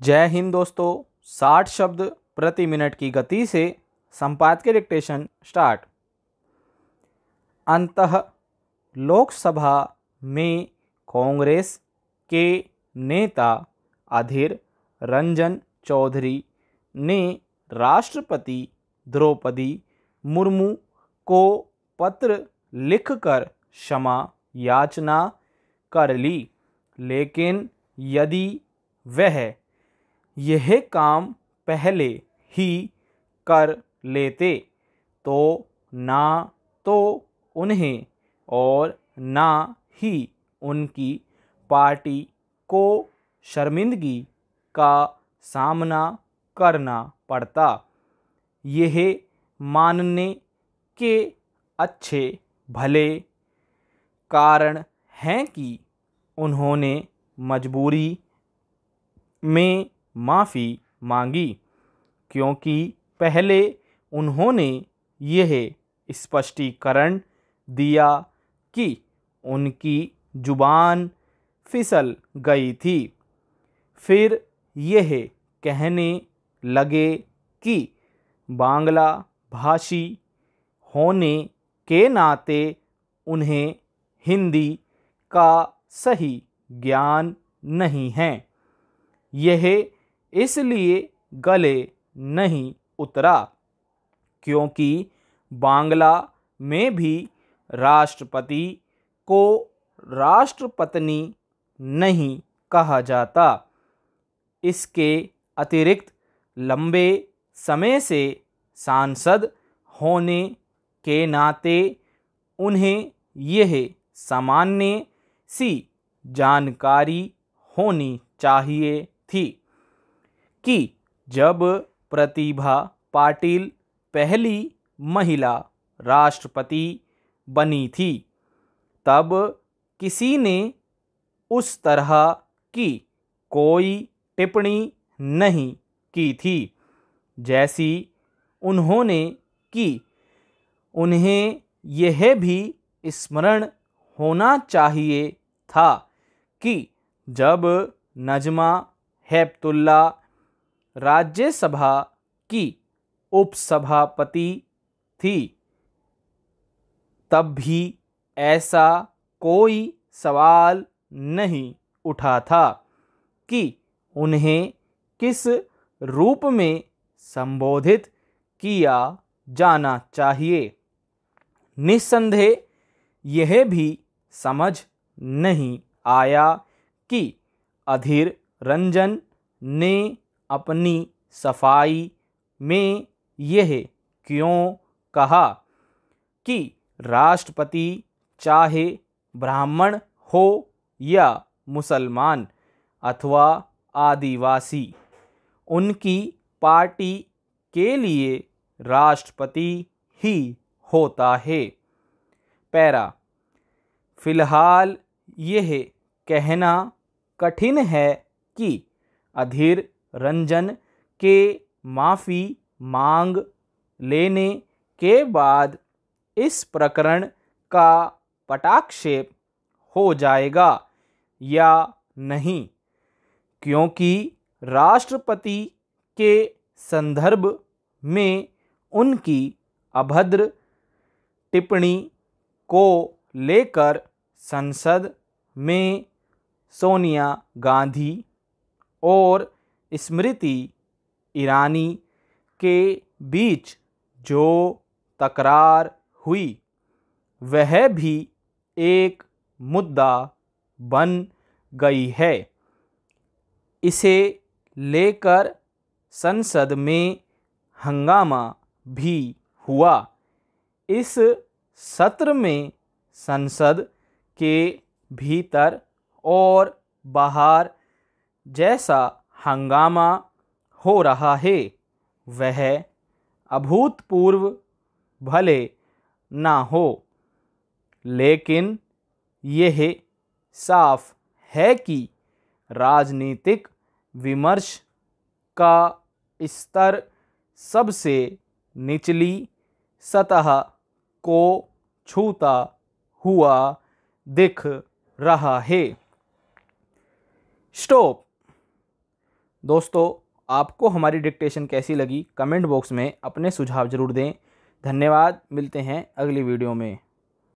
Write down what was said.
जय हिंद दोस्तों, साठ शब्द प्रति मिनट की गति से संपादकीय डिक्टेशन स्टार्ट अंतः लोकसभा में कांग्रेस के नेता अधीर रंजन चौधरी ने राष्ट्रपति द्रौपदी मुर्मू को पत्र लिखकर क्षमा याचना कर ली, लेकिन यदि वह यह काम पहले ही कर लेते तो ना तो उन्हें और ना ही उनकी पार्टी को शर्मिंदगी का सामना करना पड़ता। यह मानने के अच्छे भले कारण हैं कि उन्होंने मजबूरी में माफ़ी मांगी, क्योंकि पहले उन्होंने यह स्पष्टीकरण दिया कि उनकी ज़ुबान फिसल गई थी। फिर यह कहने लगे कि बांग्ला भाषी होने के नाते उन्हें हिंदी का सही ज्ञान नहीं है। यह इसलिए गले नहीं उतरा, क्योंकि बांग्ला में भी राष्ट्रपति को राष्ट्रपत्नी नहीं कहा जाता। इसके अतिरिक्त लंबे समय से सांसद होने के नाते उन्हें यह सामान्य सी जानकारी होनी चाहिए थी। कि जब प्रतिभा पाटिल पहली महिला राष्ट्रपति बनी थी, तब किसी ने उस तरह की कोई टिप्पणी नहीं की थी, जैसी उन्होंने की। उन्हें यह भी स्मरण होना चाहिए था कि जब नजमा हैप्तुल्ला राज्यसभा की उपसभापति थी। तब भी ऐसा कोई सवाल नहीं उठा था कि उन्हें किस रूप में संबोधित किया जाना चाहिए। निस्संदेह यह भी समझ नहीं आया कि अधीर रंजन ने अपनी सफ़ाई में यह क्यों कहा कि राष्ट्रपति चाहे ब्राह्मण हो या मुसलमान अथवा आदिवासी, उनकी पार्टी के लिए राष्ट्रपति ही होता है। पैरा, फ़िलहाल यह कहना कठिन है कि अधीर रंजन के माफ़ी मांग लेने के बाद इस प्रकरण का पटाक्षेप हो जाएगा या नहीं? क्योंकि राष्ट्रपति के संदर्भ में उनकी अभद्र टिप्पणी को लेकर संसद में सोनिया गांधी और स्मृति ईरानी के बीच जो तकरार हुई, वह भी एक मुद्दा बन गई है। इसे लेकर संसद में हंगामा भी हुआ। इस सत्र में संसद के भीतर और बाहर जैसा हंगामा हो रहा है। वह अभूतपूर्व भले ना हो, लेकिन यह साफ़ है कि राजनीतिक विमर्श का स्तर सबसे निचली सतह को छूता हुआ दिख रहा है। स्टॉप। दोस्तों, आपको हमारी डिक्टेशन कैसी लगी? कमेंट बॉक्स में अपने सुझाव ज़रूर दें। धन्यवाद, मिलते हैं अगली वीडियो में।